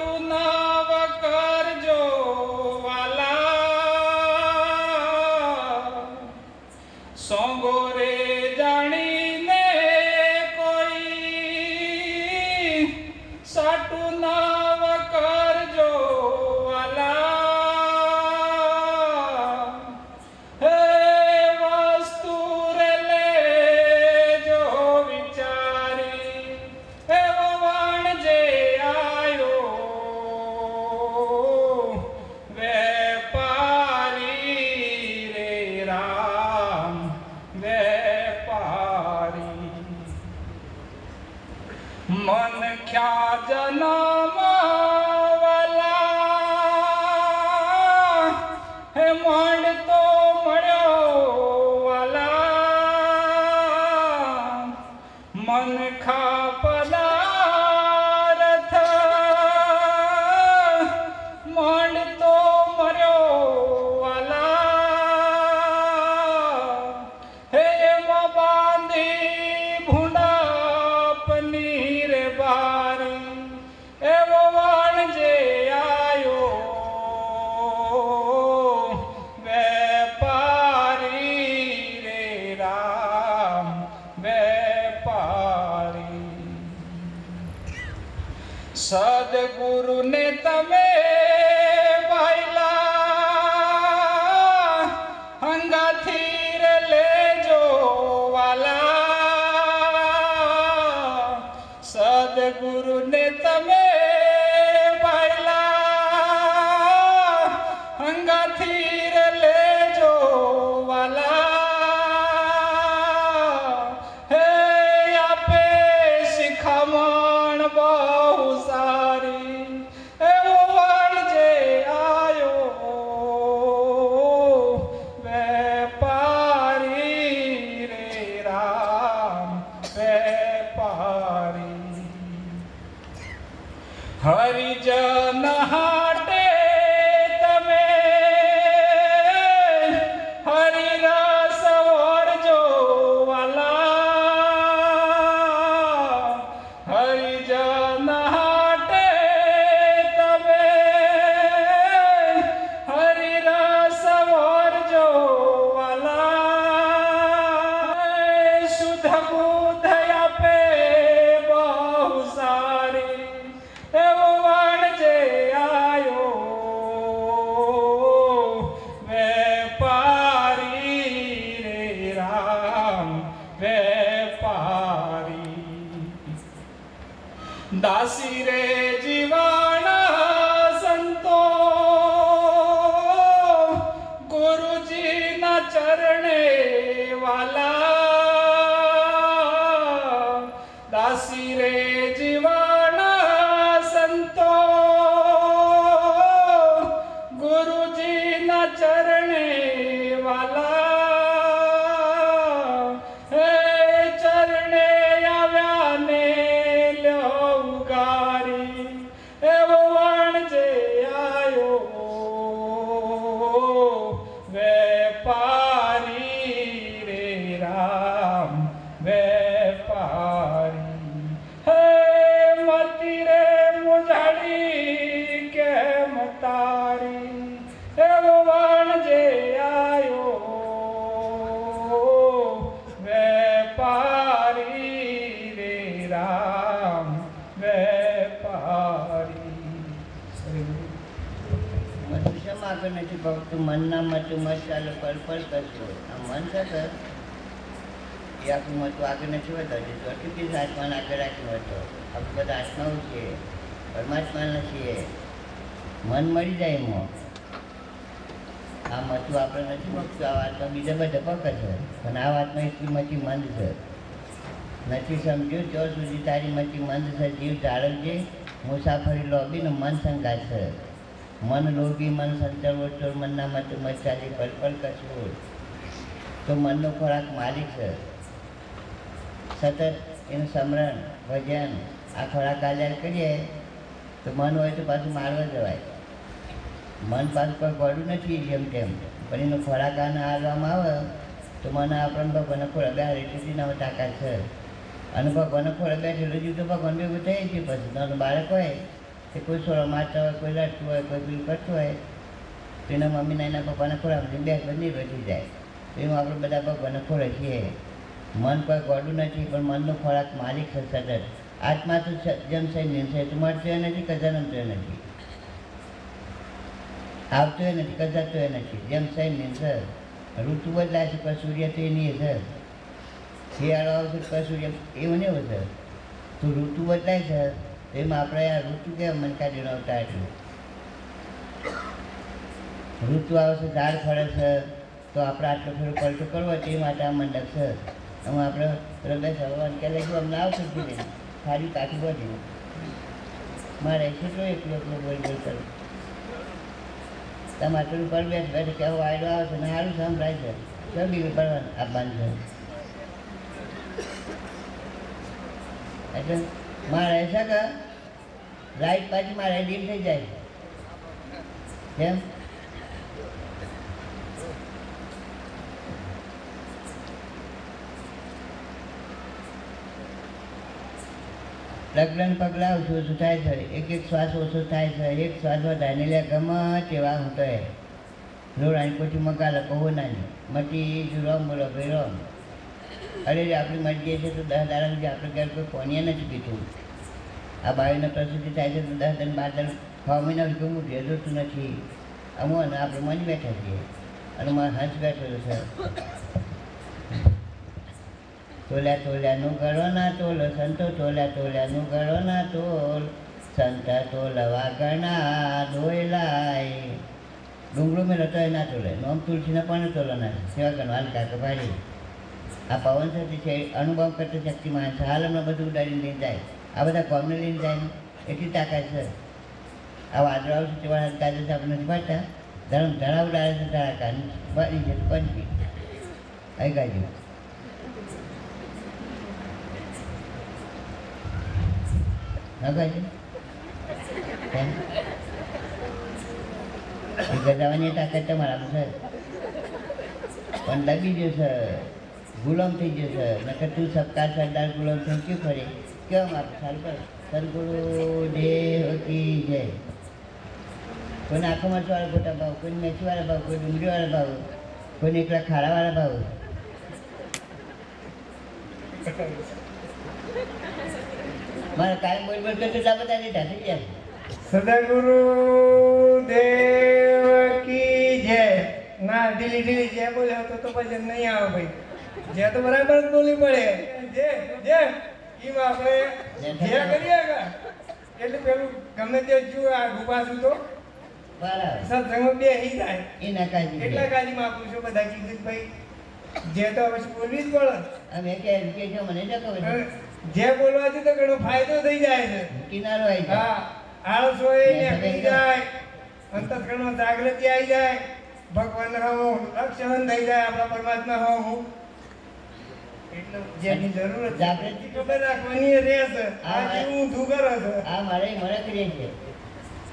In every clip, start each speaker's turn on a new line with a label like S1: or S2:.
S1: સાટું નવ મન ખ્યા જનમ દાસી
S2: નથી ભગતું મનના મતું મસાલો પર કરશો આ મન છે એ આખું મતું આગળ નથી વધતું. ચોથી પીસ આત્માને આગળ રાખ્યું હતો આપણે બધા આત્માઓ છીએ. પરમાત્મા નથી મન મળી જાય એમાં. આ મતું આપણે નથી ભગતું. આ વાતમાં બીજા બધા પક છે પણ આ વાતમાં એટલી મતી મંદ છે. નથી સમજ્યું? ત્યાં સુધી તારી મતી મંદ છે જીવ જાળવજે મુસાફરી લોબીનું મન સંગાત છે. મન લોભી મન ઓચોર મનના મત મચાલી પલપલ કસોર તો મનનો ખોરાક માલિક છે. સતત એનું સમરણ ભજન આ ખોરાક આલ્યા કરીએ, તો મન હોય તો પાછું મારવા જવાય. મન પાછું કોઈ પડ્યું નથી, જેમ તેમ. પણ એનો ખોરાક આને હાલવામાં આવે, તો મને આપણને ભગવાનને ખોરાક એટલી નવ તાકાત છે. અને ભગવાન ખોરાક બેઠેલો જીવ તો ભગવાન ભેગું થઈ છે, પછી નાનું બાળક હોય કે કોઈ છોડો મારતા હોય, કોઈ લડતું હોય, કોઈ બીજું કરતું હોય તો એના મમ્મીના એના પપ્પાને ખોરાક બે બંને વધી જાય. તો એવું આપણે બધા ભગવાનને ખોરે છીએ મન કોઈ ગોડું નથી, પણ મનનો ખોરાક માલિક છે સતત. આત્મા તો જમશે છે, તો મળતો નથી કજાનમતો નથી. આવતો નથી કજાતો નથી. જેમ સૈન્ય છે, ઋતુ બદલાય છે, પણ સૂર્ય તો એની છે. શિયાળો આવશે પણ સૂર્ય એવું નહીં સર તો ઋતુ બદલાય છે. એમાં આપણે આ ઋતુ કેમ મનકાડીનો અવતાર છે ઋતુ આવશે, ઝાડ ફળે છે, તો આપણે આટલો ફેરો પલટો કરવો તે માટે આ મંડપ છે એમાં આપણે હૃદય ભગવાન કે લખ્યું, અમને આવશે નહીં. સારી કાઠી બધી મારે કેટલો એકલો એકલો બોલ બોલ કરું તમારે થોડું પર બેઠ બેઠ કે આવો આયડો આવે છે ને સારું સંભળાય છે. તો બીજું આપવાનું છે. એટલે મારે છે રાઈટ પાછી મારે ડીલ થઈ જાય. કેમ? લગ્ન પગલાં ઓછું ઓછું થાય છે. એક એક શ્વાસ ઓછો થાય છે. એક શ્વાસ વધારે લે ગમે તેવા હું તો લોરાણી પછી મકાલા કહો નાની. મટી જુરમ બોલો ભાઈ અરે આપણી મરજી છે તો દસ દાડા સુધી આપણે ઘર કોઈ કોણીએ નથી પીધું આ બાવીને પ્રસિદ્ધિ થાય છે તો દસ દિન બાર દિન છ મહિના સુધી હું જોતું નથી. અમુ અને આપણે મન બેઠા છીએ. અને મારો હંસ બેઠેલો છે તોલ્યા તોલ્યાનું ગળો ના તોલ, સંતો તોલ્યા તોલ્યાનું ગળો ના તોલ. સંત તોલવા ઘણા દોયલાય ડુંગળું મેં તો ના તોલે નોમ તુલસીના પણ તોલો ના સેવા ગણવાલ કાકા ભાડી આ પવન શક્તિ છે અનુભવ કરતી શક્તિમાન છે હાલ હમણાં બધું ઉડાડીને લઈને જાય આ બધા કોમને લઈને જાય ને એટલી તાકાત છે આ વાદળો આવશે તેવા કાજે આપણે નથી પાડતા ધરમ ધરા ઉડાડે છે ધડાકા બની છે પંચી આવી ગાજી ના ગાજી કેમ એ ગજાવાની તાકાત તમારામાં છે પણ દબી જશે ગુલામ થઈ જશે નકર તું સબકા સરદાર ગુલામ થઈ ક્યું ફરે? કેમ આપણે સારું કર સદગુરુ દેવ કી જય. કોઈને આંખો મરચવાળા ખોટા ભાવ કોઈને મેથીવાળા ભાવ કોઈ ડુંગળીવાળા ભાવ કોઈને એકલા ખારાવાળા ભાવ મારે કાયમ બોલ બોલ કરતો બધા લીધા, થઈ ગયા?
S3: સદગુરુ દેવ કી જય. ના, ઢીલી ઢીલી, જે બોલ્યો તો તો પછી નહીં આવે ભાઈ. જે તો બરાબર બોલી પડે. જે જે ઈમ આપણે જે કરીએ કે એટલે પેલું ગમે તે જો આ ગુપાસું તો?
S2: બરાબર.
S3: સત્સંગમાં હી જાય
S2: એના કાજી
S3: એટલા કાળજીમાં આપું છું બધા કીધું ભાઈ જે તો હવે બોલવી જ પડે.
S2: અમે કે કે જો મને જ ખબર
S3: જે બોલવાથી તો ઘણો ફાયદો થઈ જાય છે.
S2: કિનારો આવી જાય.
S3: હા આળસ હોય ને થઈ જાય અંતઃકરણમાં જાગૃતિ આવી જાય. ભગવાન હું લક્ષણ થઈ જાય આપણા પરમાત્મા હું છે
S2: જાગૃતિ
S3: ખબર રાખવાની રહેશે આ
S2: હા.
S3: જેવું ઊંધું કરે છે.
S2: આ મારે મને કરીએ છે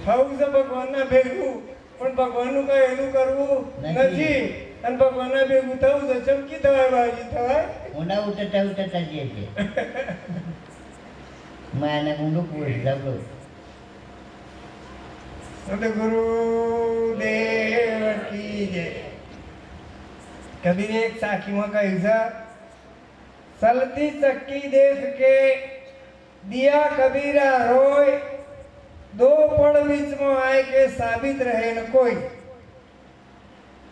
S3: થવું છે ભગવાનના ભેગું. પણ ભગવાનનું કઈ એનું કરવું
S2: નથી.
S3: નથી. અને ભગવાનના ભેગું થવું છે. ચમકી થવાય બાજી થવાય
S2: ઊંડા ઉતરતા ઉતરતા જઈએ છે માયાના ઊંડું પૂર લબડો
S3: સદગુરુ દેવ કી જય. કબીરે એક સાખીમાં કહ્યું છે સલતી ચક્કી દેશ કે દિયા કબીરા રોય, દો પળ બીચમાં આય કે સાબિત રહે ન કોઈ.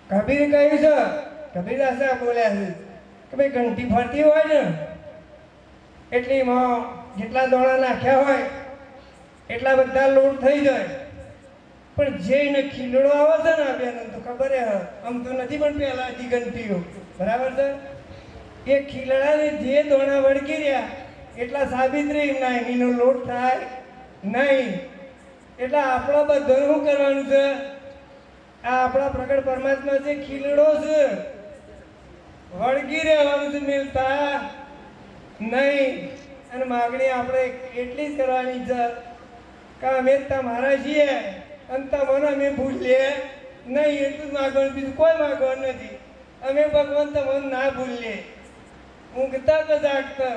S3: કબીર કહ્યું છે કબીરદાસ આ બોલ્યા છે કે ભાઈ ઘંટી ફરતી હોય ને, એટલી માં જેટલા દોણા નાખ્યા હોય, એટલા બધા લોડ થઈ જાય. પણ જે એને ખીલડો આવે છે ને બેન તો ખબર હે, આમ તો નથી પણ પહેલા હજી ઘંટીઓ. બરાબર છે? એ ખીલડાને જે દોણા વળગી રહ્યા, એટલા સાબિત રહી ના, એનો લોટ થાય નહીં. એટલે આપણે બધું શું કરવાનું છે? આ આપણા પ્રગટ પરમાત્મા જે ખીલડો છે, વળગી રહેવાનું છે, મિલતા નહીં. અને માગણી આપણે એટલી જ કરવાની છે કે અમે તમારા છીએ અને તમને અમે ભૂલીએ નહીં. એટલું જ માગવાનું, બીજું કોઈ માગવાનું નથી. અમે ભગવાન તમને ના ભૂલીએ. ઊંઘતા જ જાગતા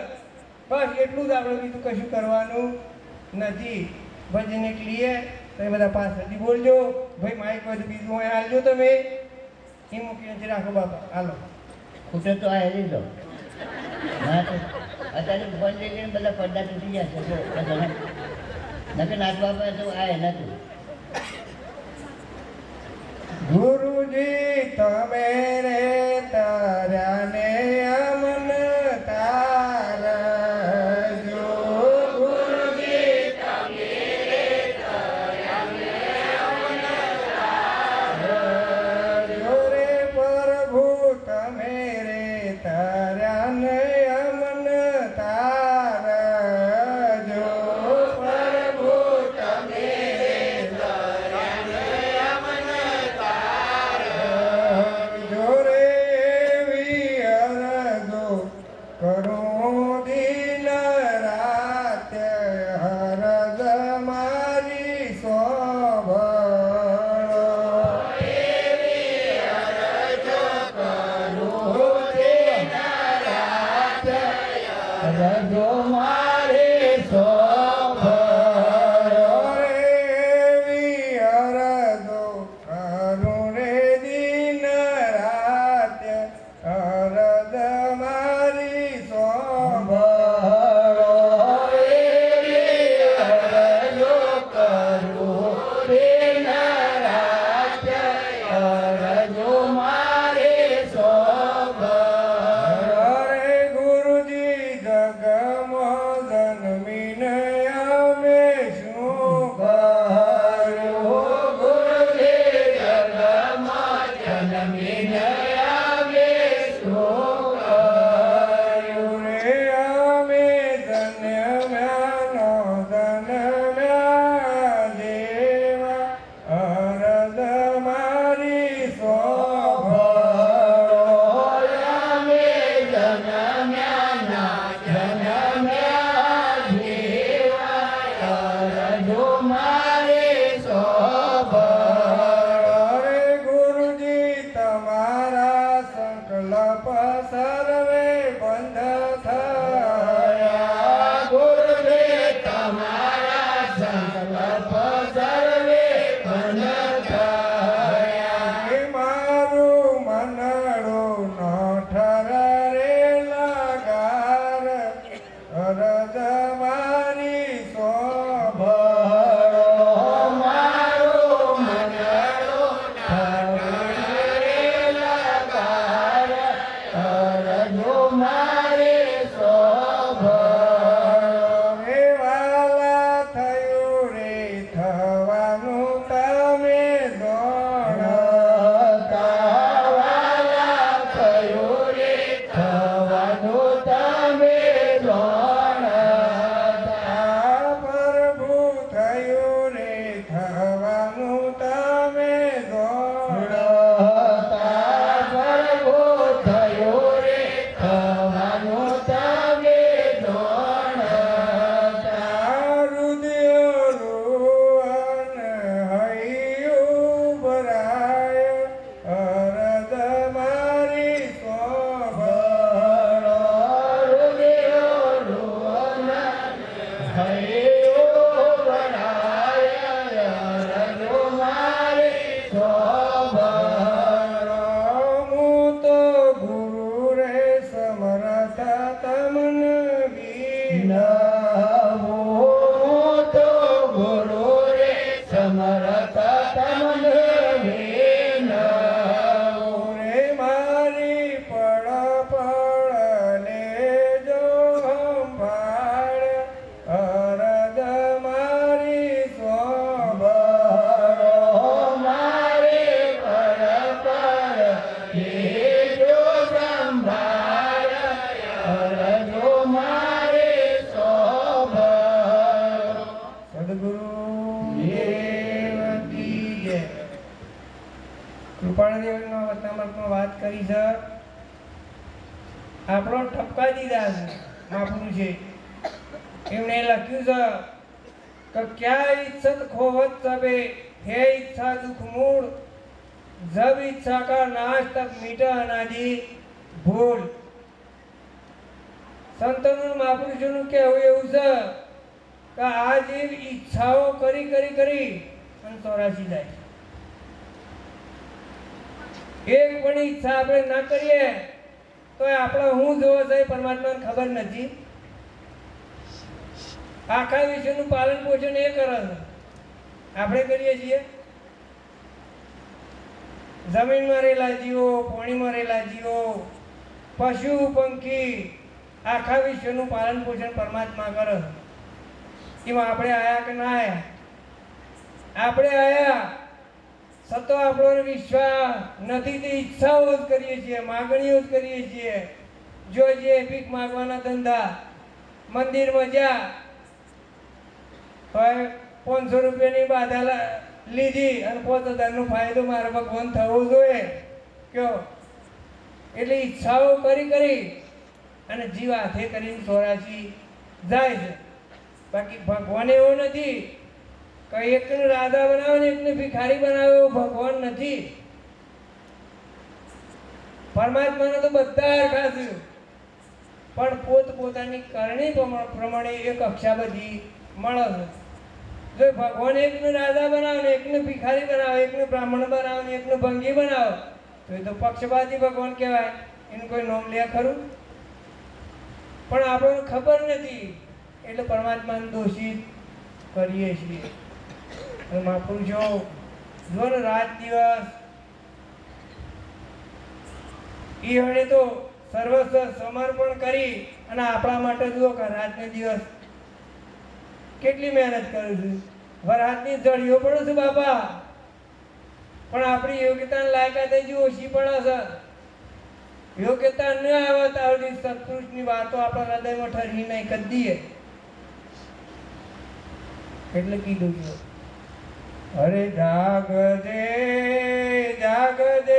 S3: બસ એટલું જ આપણે બીજું કશું કરવાનું નથી. ભજન નીકળીએ લઈએ તો એ બધા પાછળથી બોલજો. ભાઈ માઇક પર બીજું હોય હાલજો તમે. એ મૂકીને જ રાખો બાપા. હાલો.
S2: ખૂટે તો આ હેરી લો. અત્યારે ફોન લઈને બધા પડદા તૂટી ગયા છે. નકે નાચવા પર તો આ નથી
S3: ગુરુજી તમે દુઃખ મૂળ. જબ સાકાર નાશ તક મીટા અનાજી ભૂલ. સંતોનું મહાપુરુષોનું કહેવું એવું છે કે આ જીવ ઈચ્છાઓ કરી કરી કરી અને ચોરાસી જાય એક પણ ઈચ્છા આપણે ના કરીએ તો આપણે હું જોવો છે પરમાત્માને ખબર નથી. આખા વિષયનું પાલન પોષણ એ કરે છે. આપણે કરીએ છીએ? જમીનમાં રહેલા જીવો, પાણીમાં રહેલા જીવો, પશુ, પંખી, આખા વિશ્વનું પાલન પોષણ પરમાત્મા કરે. એમાં આપણે આયા કે ના આયા? આપણે આયા સતો આપણો વિશ્વાસ નથી તે ઈચ્છાઓ જ કરીએ છીએ, માગણીઓ જ કરીએ છીએ. જો જે ભીખ માગવાના ધંધા, મંદિરમાં જા પાંચસો રૂપિયાની બાધા લીધી અને પોતે તેનો ફાયદો મારે ભગવાન થવો જોઈએ. કયો? એટલે ઈચ્છાઓ કરી કરી અને જીવ હાથે કરીને સોરાશી જાય છે. બાકી ભગવાન એવો નથી. કે એકને રાધા બનાવે ને એકને ભિખારી બનાવે એવો ભગવાન નથી. પરમાત્માને તો બધા હરખા છે. પણ પોત પોતાની કરણી પ્રમાણે એ કક્ષા બધી મળે છે. જો ભગવાન એકને રાજા બનાવે એકને ભિખારી બનાવે, એકને બ્રાહ્મણ બનાવે એકને ભંગી બનાવે, તો એ તો પક્ષપાતી ભગવાન કહેવાય. એનું કોઈ નામ લે ખરું? પણ આપણને ખબર નથી. એટલે પરમાત્માને દોષિત કરીએ છીએ. મહાપુરુષો જો રાત દિવસ. એ હણે તો સર્વસ્વ સમર્પણ કરી અને આપણા માટે જુઓ કે રાતને દિવસ કેટલી મહેનત કરું છું? વરાતની જળીઓ પડે છું બાપા. પણ આપણી યોગ્યતાની લાયકાત હજી ઓછી પડે છે. યોગ્યતા ન આવે તો સુધી સત્પુરુષની વાતો આપણા હૃદયમાં ઠરી નહીં કરી દઈએ એટલે કીધું અરે અરે જાગજે જાગજે. જીવડા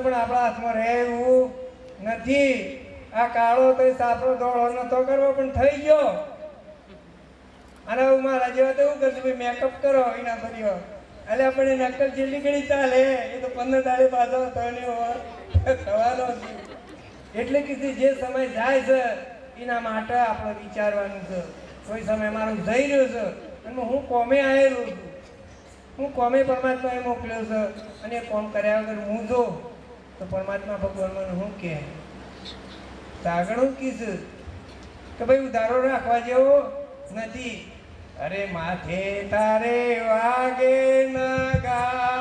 S3: પણ આપણા હાથમાં રહે એવું નથી. આ કાળો તો સાપડો દોડો નતો કરવો પણ થઈ ગયો. અને હું મારા જેવા તો એવું કરશું ભાઈ મેકઅપ કરો એના ભર્યો એટલે આપણે નકલ જેટલી ઘડી ચાલે, એ તો પંદર દાડે પાછો થયો થવાનો છે એટલે કે જે જે સમય જાય છે, એના માટે આપણે વિચારવાનું છે. કોઈ સમય મારો જઈ રહ્યો છે, અને હું કોમે આવેલું છું. હું કોમે પરમાત્માએ મોકલ્યો છે, અને એ કોમ કર્યા વગર હું જો તો પરમાત્મા ભગવાન મને કે કહે? હું કીધું કે ભાઈ, ઉધારો રાખવા જેવો નથી. અરે માથે તારે વાગે ના કાળનો